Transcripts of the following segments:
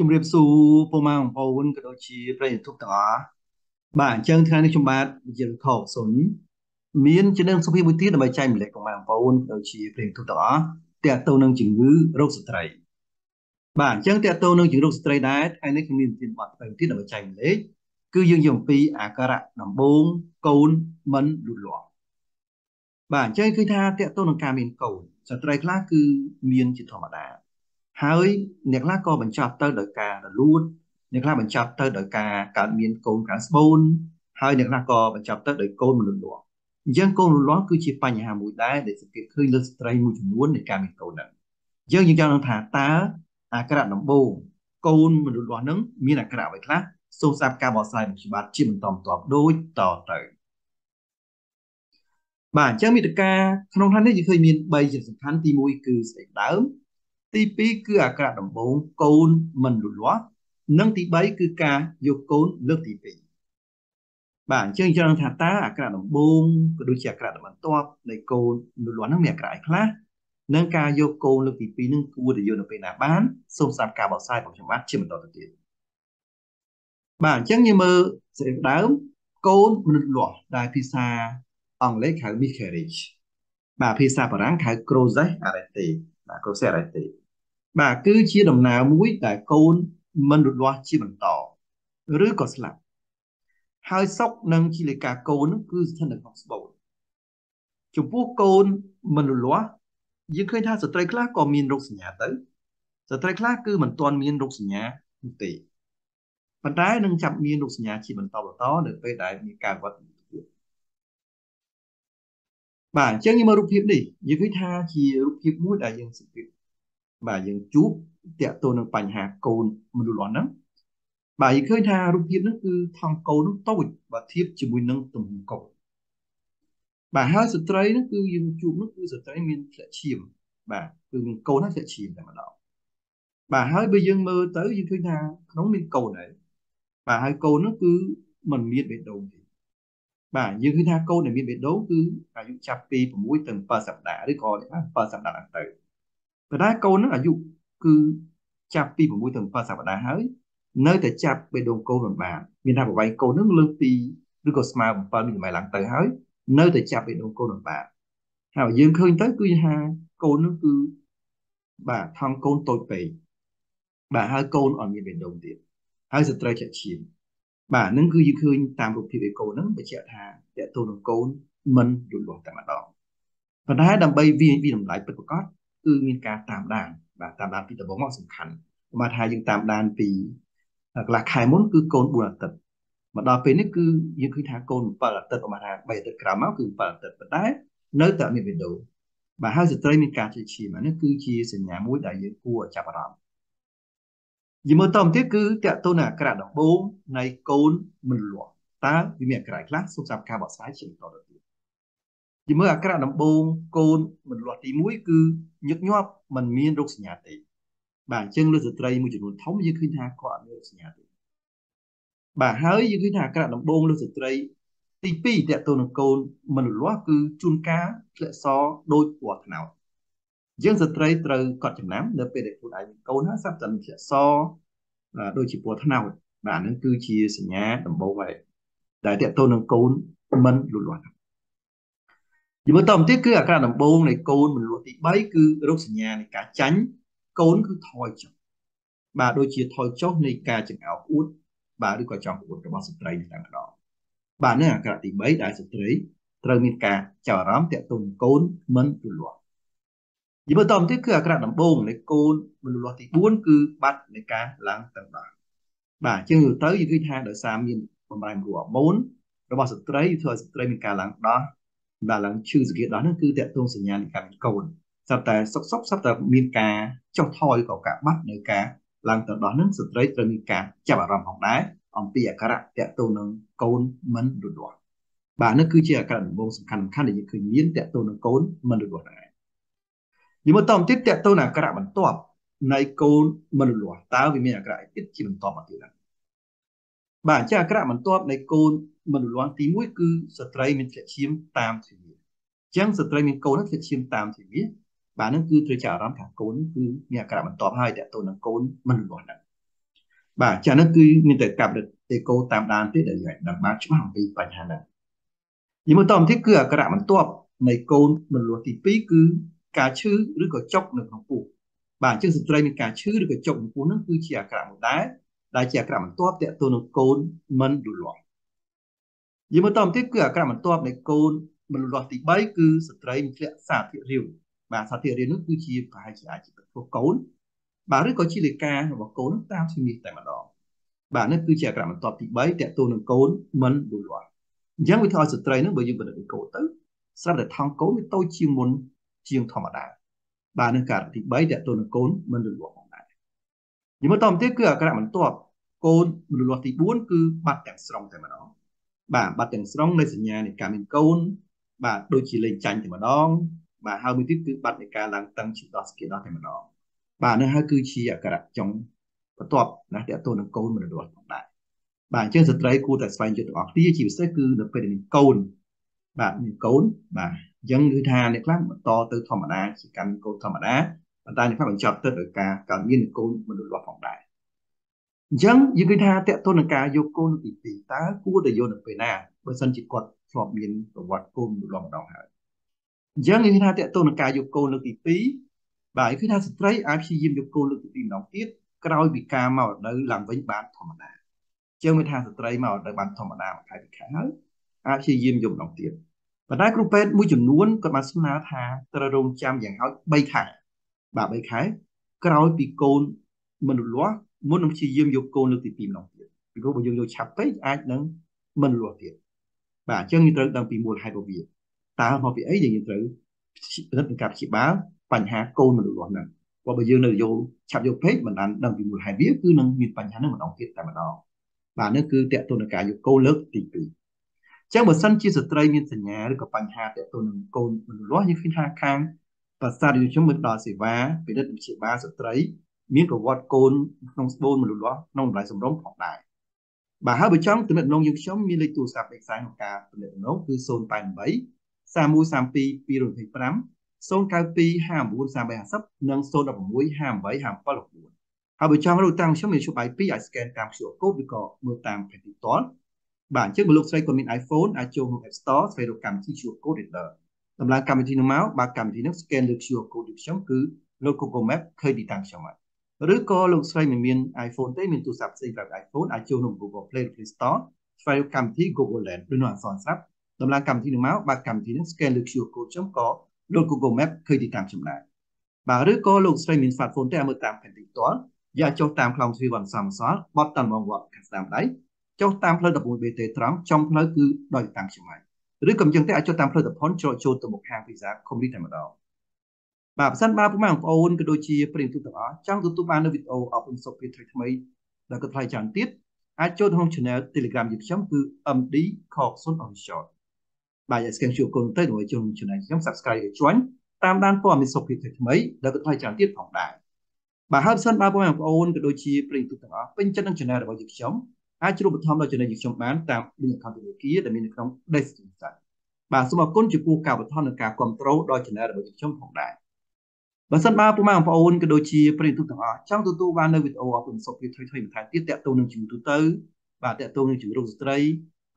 ជំរាបសួរពុកម៉ែបងប្អូនក៏ដូចជាប្រិយមិត្តទាំងអស់បាទអញ្ចឹងថ្ងៃនេះខ្ញុំបាទវិជាខកសុនមានចំណេញសុភាពមួយទៀតដើម្បីចែកម្លែកពុកម៉ែបងប្អូនក៏ដូចជាប្រិយមិត្តទាំងអស់តើតទៅនឹងជំងឺរោគស្ត្រីបាទអញ្ចឹងតើតទៅនឹងជំងឺរោគស្ត្រីដែរថ្ងៃនេះខ្ញុំមានទានបទផ្សេងទៀតដើម្បីចែកម្លែកគឺយើងយកអំពីអាការៈដំបូងកូនមិនលូតលាស់បាទអញ្ចឹងគឺថាតើតទៅនឹងការមានកូនស្ត្រីខ្លះគឺមានជាធម្មតា ហើយអ្នកខ្លះក៏បញ្ចប់ទៅដោយការរលួតអ្នកខ្លះបញ្ចប់ទៅដោយការកើតមានកូនក្រៅស្បូនហើយអ្នកខ្លះក៏បញ្ចប់ទៅដោយកូនមនុស្សលាស់អញ្ចឹងកូនមនុស្សលាស់គឺជាបញ្ហាមួយដែរដែលសង្កេតឃើញលើស្ត្រីមួយចំនួននៃការមានកូនហ្នឹងយើងយើងចង់នឹងថាតើអាការៈដំបូងកូនមនុស្សលាស់ហ្នឹងមានអាការៈអ្វីខ្លះសូមស្ដាប់ការបកស្រាយរបស់ច្បាប់ជាបន្តបន្ទាប់ដូចតទៅបាទអញ្ចឹងមេតិកាក្នុងខាងនេះយើងឃើញមាន3ជាសំខាន់ទី1គឺស្អេកដើម ទី2គឺអាការៈដំបូងកូនមិនលូតលាស់និងទី3គឺការយកកូនលើកទី2បាទអញ្ចឹងយើងថាតើអាការៈដំបូងក៏ដូចជាអាការៈបន្ទាប់នៃកូនលូតលាស់ហ្នឹងមានអាការៈអីខ្លះនិងការយកកូនលើកទី2នឹងគួរតែយកនៅពេលណាបានសូមស្ដាប់ការបកស្រាយរបស់ខ្ញុំបាទជាបន្តទៅទៀតបាទអញ្ចឹងយើងមើលស្អីដើមកូនមនុស្សលាស់ដែលភាសាអង់គ្លេសហៅ miscarriage បាទភាសាបារាំងហៅ crozet arrêté បាទ crozet arrêté បាទគឺជាដំណើរមួយដែលកូនមិនលូតលាស់ជាបន្តឬក៏ស្លាប់ហើយសុកនិងជីលេកាកូននឹងគឺស្ថិតនៅក្នុងស្បូនចំពោះកូនមិនលូតលាស់យើងឃើញថាស្ត្រីខ្លះក៏មានរោគសញ្ញាទៅស្ត្រីខ្លះគឺមិនទាន់មានរោគសញ្ញានោះទេប៉ុន្តែនឹងចាប់មានរោគសញ្ញាជាបន្តបន្តនៅពេលដែលមានការវត្តទៀត បាទអញ្ចឹងយើងមើលរូបភាពនេះយើងឃើញថាជារូបភាពមួយដែលយើងសង្កេតបាទយើងជួបតាក់ទងនឹងបញ្ហាកូនមនុស្សលាស់ហ្នឹងបាទយើងឃើញថារូបភាពហ្នឹងគឺថងកូនហ្នឹងតូចបើធៀបជាមួយនឹងទំហំកូនបាទហើយស្ត្រីហ្នឹងគឺយើងជួបហ្នឹងគឺស្ត្រីមានធ្លាក់ឈាមបាទគឺមានកូនហ្នឹងធ្លាក់ឈាមតែម្ដងបាទហើយបើយើងមើលទៅយើងឃើញថាក្នុងមានកូនហើយបាទហើយកូនហ្នឹងគឺมันមានបេះដូងទេ បាទយើងឃើញថាកូនដែលមានបេះដូងគឺអាយុចាប់ពី6ទៅ7សប្តាហ៍ឬក៏7សប្តាហ៍ឡើងទៅប៉ុន្តែកូនហ្នឹងអាយុគឺចាប់ពី6ទៅ7សប្តាហ៍ហើយនៅតែចាប់បេះដូងកូនមិនបានមានថាប្រវែងកូនហ្នឹងលើសពីឬក៏ស្មើ7មីលីម៉ែត្រឡើងទៅហើយនៅតែចាប់បេះដូងកូនមិនបានហើយយើងឃើញទៅគឺថាកូនហ្នឹងគឺបាទថងកូនតូចពេកបាទហើយកូនអត់មានបេះដូងទៀតហើយស្ត្រីចាក់ឈាម បាទហ្នឹងគឺយើងឃើញតាមរូបភាពអេកូហ្នឹងបញ្ជាក់ថាតើតូននឹងកូនមិនលូតលាស់តែម្ដងប៉ុន្តែដើម្បីវាវិតម្លៃពិតប្រាកដគឺមានការតាមដានបាទតាមដានពីដំបូងមកសំខាន់មកថាយើងតាមដានពីកន្លះខែមុនគឺកូន4អាទិត្យមកដល់ពេលនេះគឺយើងឃើញថាកូន7អាទិត្យប្រហែលថា3អាទិត្យក្រោយមកគឺ7អាទិត្យប៉ុន្តែនៅតែមានវីដេអូបាទហើយស្ត្រីមានការជិះឈាមអានេះគឺជាសញ្ញាមួយដែលយើងគួរចាប់អារម្មណ៍ យីមើលតទៅទៀតគឺតកតូនអាក្រៈដំបូងនៃកូនមិនលាស់តើវាមានអាក្រៈខ្លះសូមចាប់ការបកស្រាយជាបន្តទៅទៀតយីមើលអាក្រៈដំបូងកូនមិនលាស់ទី1គឺញឹកញាប់มันមានរោគសញ្ញាទេបាទអញ្ចឹងលើស្ត្រីមួយចំនួនធំយើងឃើញថាគាត់អត់មានរោគសញ្ញាទេបាទហើយយើងឃើញថាអាក្រៈដំបូងលើស្ត្រីទី2តកតូននឹងកូនមិនលាស់គឺជួនកាលធ្លាក់សដោយពណ៌ត្នោត យើងស្ត្រីត្រូវកត់ចំណាំនៅពេលដែលខ្លួនឯងមានកូនហើយសាប់តែនឹងធ្លាក់សដូចជាពណ៌ត្នោតបាទហ្នឹងគឺជាសញ្ញាដំបូងហើយដែលតកតូននឹងកូនមិនលូតលាស់យមើលតទៅទៀតគឺអាការដំបូងនៃកូនមលួសទី3គឺរោគសញ្ញានៃការចាញ់កូនគឺថយចុះបាទដូចជាថយចុះនៃការចង្អោបអួតបាទឬក៏ចង់អួតរបស់ស្ត្រីតែម្ដងបាទនេះអាការទី3ដែលស្ត្រីត្រូវមានការចាប់អារម្មណ៍តាក់ទងកូនមិនលូតលាស់ យមើលតទៅទៀតគឺអាការដំបូងនៃកូនមិនលូតលាស់ទី4គឺបាត់នៃការឡើងទៅដល់បាទជាងទៅយើងឃើញថាដោយសារមានបំរែបំរួលអរម៉ូនរបស់ស្ត្រីធ្វើឲ្យស្ត្រីមានការឡើងដោះដែលឡើងឈឺសង្កេតដោះហ្នឹងគឺតកតងសញ្ញានៃការមានកូនស្រាប់តែសុកសុកស្រាប់តែមានការចុះថយក៏ការបាត់នៅការឡើងទៅដោះហ្នឹងស្ត្រីត្រូវមានការចាប់អារម្មណ៍ផងដែរអំពីអាការៈតកតងនឹងកូនមិនលូតលាស់បាទនេះគឺជាអាការៈដំបូងសំខាន់សំខាន់ដែលយើងឃើញមានតកតងនឹងកូនមិនលូតលាស់ដែរ យមកតទៅទៀតតកតងនឹងអាការៈបន្ទាប់នៃកូនមិនលូតលាស់តើវាមានអាការៈអីទៀតជាបន្តមកទៀតដែរបាទអញ្ចឹងអាក្រក់បន្ទាប់នៃកូនមិនលន់ទី1គឺស្ត្រីមានធ្លាក់ឈាមតាមទ្វារអញ្ចឹងស្ត្រីមានកូននឹងធ្លាក់ឈាមតាមទ្វារបាទនឹងគឺត្រូវចាប់អារម្មណ៍ថាកូនគឺមានអាក្រក់បន្ទាប់ហើយតើតូននឹងកូនមិនលន់ហ្នឹងបាទចានោះគឺមានតែកាប់អេកូតាមដានទេដែលយើងដឹងបានច្បាស់អំពីបញ្ហាហ្នឹងយមកតទៅទៀតគឺអក្សរបន្ទាប់នៃកូនមលួសទី2គឺ ការឈឺឬក៏ចុកនៅក្នុងពោះបាទអញ្ចឹងស្ត្រីមានការឈឺឬក៏ចុកក្នុងពោះហ្នឹងគឺជាអក្សរមួយដែរដែលជាអក្សរបន្ទាប់តទៅនឹងកូនមិនលូលាស់យមកតទៅទៀតគឺអក្សរបន្ទាប់នៃកូនមិនលូលាស់ទី3គឺស្ត្រីមានធ្លាក់សាធិរាវបាទសាធិរាវនោះគឺជាប្រហែលជាអាចជាពោះកូនបាទឬក៏ជាលេខារបស់កូនតាមជំនាញតែម្ដងបាទនេះគឺជាអក្សរបន្ទាប់ទី3តទៅនឹងកូនមិនលូលាស់អញ្ចឹងវាធ្វើឲ្យស្ត្រីនឹងបើយើងបណ្ឌិតកូនទៅស្រាប់តែថងកូនវាតូចជាងមុន ជាងធម្មតាបាទនឹងការទី3តទៅនឹងកូនមិនលូលាស់ផងដែរយមកតទៅទៀតគឺអក្សរបន្ទាប់កូនលូលាស់ទី4គឺបាត់ទាំងស្រុងតែម្ដងបាទបាត់ទាំងស្រុងនៃសញ្ញានៃការមានកូន បាទដូចជាលេខចាញ់តែម្ដងបាទហើយមួយទៀតគឺបាត់នៃការឡើងតឹងជាដោះស្គីដោះតែម្ដងបាទនេះហើយគឺជាអក្សរចុងបន្ទាប់ណាតទៅនឹងកូនមនុស្សផងដែរបាទអញ្ចឹងស្ត្រីគួរតែស្វែងយល់ទាំងអស់គ្នាជាពិសេសគឺនៅពេលមានកូនបាទមានកូនបាទអ ញ្ចឹងគឺថាអ្នកខ្លះបន្តទៅធម្មតាជាកម្មកូនធម្មតាប៉ុន្តែអ្នកខ្លះបញ្ចប់ទៅដោយការកើតមានកូនមនុស្សលាស់ផងដែរអញ្ចឹងយើងឃើញថាតកតននឹងការយកកូនទី2តើគួរតែយកនៅពេលណាបើសិនជាគាត់ធ្លាប់មានប្រវត្តិកូនមនុស្សលាស់ម្ដងហើយអញ្ចឹងយើងឃើញថាតកតននឹងការយកកូនលើកទី2បាទគឺថាស្ត្រីអាចព្យាយាមយកកូនលើកទី2ម្ដងទៀតក្រោយពីការមករដូវឡើងវិញបានធម្មតាជាងមានថាស្ត្រីមករដូវបានធម្មតាមួយខែពីរខែហើយអាចព្យាយាមយកម្ដងទៀត ប៉ុន្តែគ្រូពេទ្យមួយចំនួនក៏បានស្នើថាត្រូវរងចាំយ៉ាងហោច3ខែបាទ3ខែក្រោយពីកូនមនុស្សលាស់មុននឹងព្យាយាមយកកូនលើកទី2ម្ដងទៀតពីព្រោះបើយើងយកឆាប់ពេកអាចនឹងមិនលាស់ទៀតបាទអញ្ចឹងយើងត្រូវដឹងពីមូលហេតុរបស់វាតើមកពីអីដែលយើងត្រូវពិនិត្យនឹងការព្យាបាលបញ្ហាកូនមនុស្សលាស់ហ្នឹងព្រោះបើយើងនៅយកឆាប់យកពេកមិនបានដឹងពីមូលហេតុវាគឺនឹងមានបញ្ហានឹងម្ដងទៀតតែម្ដងបាទនេះគឺតកតនការយកកូនលើកទី2អញ្ចឹងបើសិនជាស្ត្រីមានសញ្ញាឬក៏បញ្ហាតកតននឹងកូនមនុស្សលាស់យើងឃើញថាខាងប្រាសាទយុជមមើលដល់សេវាពិនិត្យវិជាបាលស្ត្រី មានប្រវត្តិកូនក្នុងស្បូនមនុស្សលាស់ក្នុងតម្លៃសំរុំផងដែរបាទហើយបើចង់ទំនាក់ទំនងយើងខ្ញុំមានលេខទូរស័ព្ទលេខខ្សែក្នុងការទំនាក់ទំនងគឺ088 3132 225 092593350និង016585764ហើយបើចង់រកតាមខ្ញុំមានជួប IP អាច scan តាម QR code ឬក៏មើលតាមផែនទីផ្ទាល់ បាទអញ្ចឹងបើលោកស្រីក៏មាន iPhone អាចចូលក្នុង App Store ស្វែងរកកម្មវិធី QR code reader តម្លើងកម្មវិធីនោះមកបើកម្មវិធីនោះ scan លើ QR code របស់ខ្ញុំគឺលោក Google Map ឃើញទីតាំងខ្ញុំហើយឬក៏លោកស្រីមិនមាន iPhone ទេមានទូរស័ព្ទផ្សេងក្រៅ iPhone អាចចូលក្នុង Google Play ឬ Play Store ស្វែងរកកម្មវិធី Google Lens ឬនៅអក្សរស្រាប់តម្លើងកម្មវិធីនោះមកបើកម្មវិធីនោះ scan លើ QR code ខ្ញុំក៏លោក Google Map ឃើញទីតាំងខ្ញុំដែរបាទឬក៏លោកស្រីមាន smartphone ទេឲ្យមើលតាមផែនទីផ្ទាល់យ៉ាចុះតាមខ្លងទ្វីវ៉ាន់សំសល់បត់តាមបងវត្តខាងស្ដាំដៃ ចុះតាមផ្លូវ 11BT ត្រង់ចំផ្លូវគឺដោយតាមខ្ញុំហើយឬក៏មិនចឹងទេអាចចុះតាមផ្លូវតផុនចូលចូលទៅមុខហាង Pizza Comedy តែម្ដងបាទបើសិនបើពុកម៉ែបងប្អូនក៏ដូចជាប្រិយទូទាំងអស់ចង់ទទួលបាននូវវីដេអូអប់រំសុខភាពថ្មីៗដែលក៏ថ្លៃច្រើនទៀតអាចចូលក្នុង Channel Telegram របស់ខ្ញុំគឺ MD Corkson Official បាទឲ្យ scan QR code ទៅដើម្បីចូល Channel ខ្ញុំ Subscribe ឲ្យជួយតាមដានព័ត៌មានសុខភាពថ្មីៗដែលក៏ថ្លៃច្រើនទៀតផងដែរបាទហើយសិនបើបងប្អូនក៏ដូចជាប្រិយទូទាំងអស់ពេញចិត្តនឹង Channel របស់យើងខ្ញុំ អាចជ្រុំបន្ថែមដល់ Channel យើងខ្ញុំបានតាម link account ធនាគារដែលមាននៅក្នុង description បាទសូមអរគុណចំពោះការបន្ថែមនិងការគ្រប់គ្រងដល់ Channel របស់យើងខ្ញុំផងដែរបើសិនបើពុកម៉ែបងប្អូនក៏ដូចជាប្រិយទូទាំងអស់ចង់ទទួលបាននៅវីដេអូអប់រំសុខភាពថ្មីៗបន្ថែមទៀតតាក់ទងនឹងជំងឺទូទៅបាទតាក់ទងនឹងជំងឺរោគស្ត្រី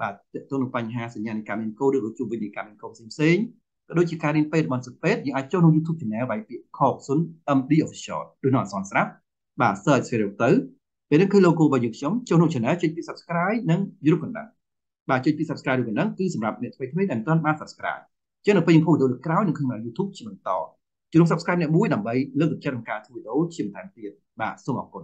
បាទតាក់ទងនឹងបញ្ហាសញ្ញានៃការមានកូដឬក៏ជុំវិញនៃការមានកូដផ្សេងៗក៏ដូចជាការរៀនពេទ្យរបស់សិស្សពេទ្យយើងអាចចូលក្នុង YouTube Channel បាយពាក្យ Khoksun MD Official ដូចនៅអក្សរស្រាប់បាទ search ស្វែងរកទៅ ពេលនេះគឺ logo របស់យើងខ្ញុំចូលក្នុង Channel ចុចពី Subscribe និងរូបកណ្ដឹងបាទចុចពី Subscribe រូបកណ្ដឹងគឺសម្រាប់អ្នកថ្មីៗដែលមិនទាន់បាន Subscribe ចឹងនៅពេលយើងធ្វើវីដេអូលើក្រោយនៅក្នុង YouTube ជាបន្តជួប Subscribe អ្នកមួយដើម្បីលើកទឹកចិត្តក្នុងការធ្វើវីដេអូជាបន្តទៀតបាទសូមអរគុណ